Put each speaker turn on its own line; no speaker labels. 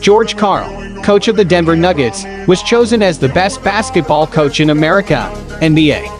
George Karl, coach of the Denver Nuggets, was chosen as the best basketball coach in America, NBA.